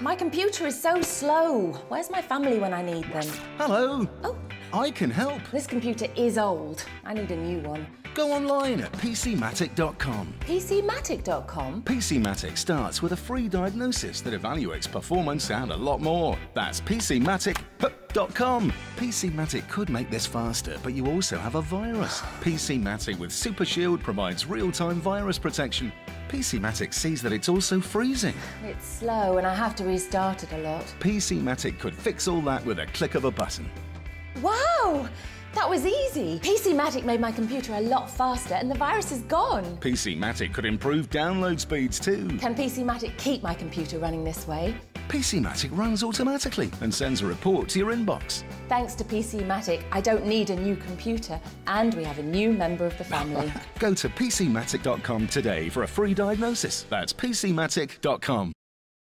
My computer is so slow. Where's my family when I need them? Hello. Oh, I can help. this computer is old. I need a new one. Go online at PCmatic.com. PCmatic.com? PCmatic starts with a free diagnosis that evaluates performance and a lot more. That's PCmatic.com. PCmatic could make this faster, but you also have a virus. PCmatic with Super Shield provides real-time virus protection. PCmatic sees that it's also freezing. It's slow and I have to restart it a lot. PCmatic could fix all that with a click of a button. Wow! That was easy. PCmatic made my computer a lot faster and the virus is gone. PCmatic could improve download speeds too. Can PCmatic keep my computer running this way? PCmatic runs automatically and sends a report to your inbox. Thanks to PCmatic, I don't need a new computer and we have a new member of the family. Go to PCmatic.com today for a free diagnosis. That's PCmatic.com.